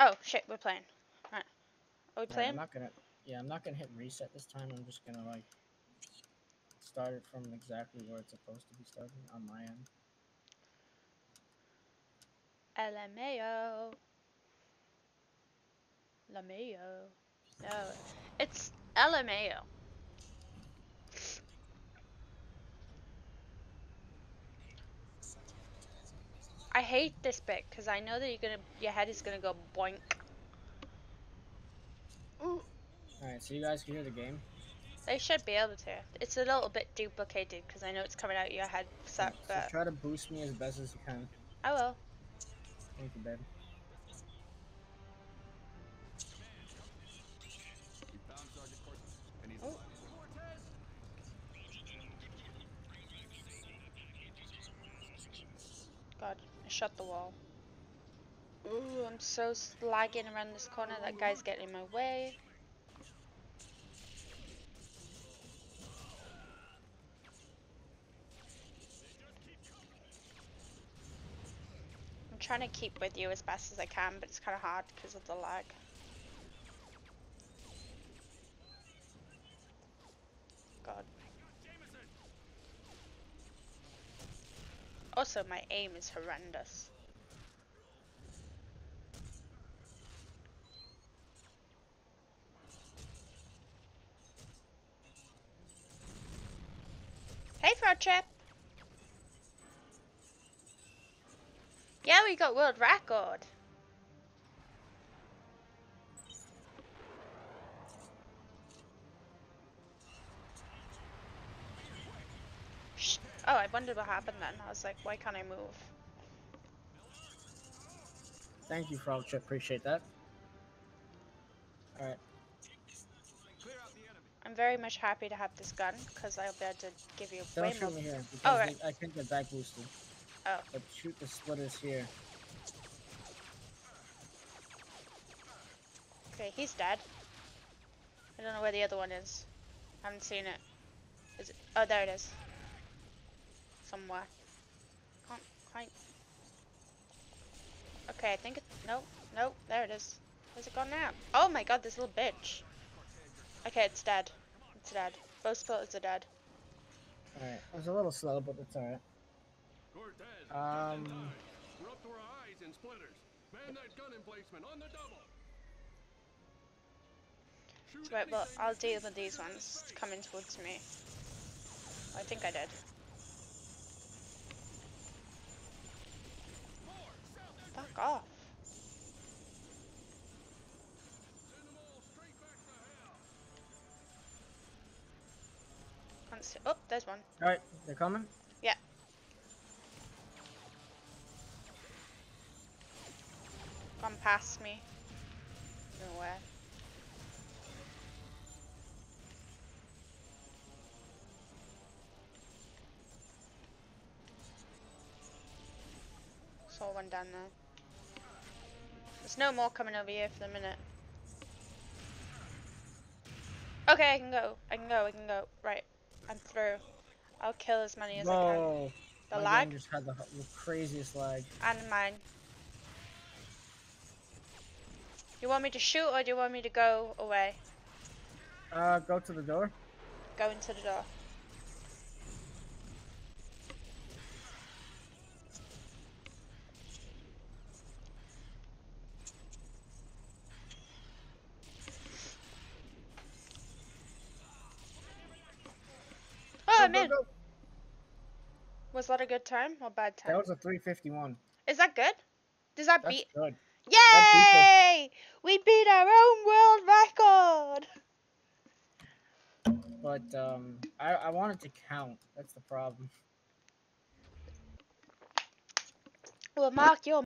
Oh shit, we're playing. Right. Are we Alright, playing? I'm not gonna. Yeah, I'm not gonna hit reset this time. I'm just gonna like start it from exactly where it's supposed to be starting on my end. LMAO. LMAO. No, it's LMAO. I hate this bit because I know that you're gonna, your head is gonna go boink. Alright, so you guys can hear the game. they should be able to. It's a little bit duplicated because I know it's coming out your head, so, So but try to boost me as best as you can. I will. Thank you, babe. Shut the wall. Ooh, I'm so lagging around this corner. That guy's getting in my way. I'm trying to keep with you as best as I can, but it's kind of hard because of the lag. God. Also, my aim is horrendous. Hey, Frog Trip! Yeah, we got world record. Oh, I wondered what happened then. I was like, why can't I move? Thank you, Frog Chip. Appreciate that. Alright. I'm very much happy to have this gun because I'll be able to give you Don't way shoot more. me here because Oh, right. I can't get back boosted. Oh. But shoot the splitters here. Okay, he's dead. I don't know where the other one is. I haven't seen it. Is it? Oh, there it is. Somewhere. Can't quite. Okay, I think it. Nope, nope. There it is. Where's it gone now? Oh my god, this little bitch. Okay, it's dead. It's dead. Both splitters are dead. Alright. I was a little slow, but it's alright. Cortez, Um, we're up to our eyes in splitters. Man that gun emplacement on the double. Right, well, I'll deal with these ones coming towards me. I think I did. Fuck off. Send them all straight back to hell. Can't see. Oh, there's one. alright. They're coming? Yeah. Gone past me. Nowhere. Saw one down there. There's no more coming over here for the minute. Okay, I can go. I can go. I can go. Right. I'm through. I'll kill as many as I can. Whoa. The My lag just had the, the craziest lag. and mine. You want me to shoot or do you want me to go away? Uh, go to the door. Go into the door. Oh, Go, I'm go, in. go. Was that a good time or bad time? That was a 351. Is that good? Does that That's beat? good. Yay! We beat our own world record! But um, I, I want it to count. That's the problem. Well, Mark, you're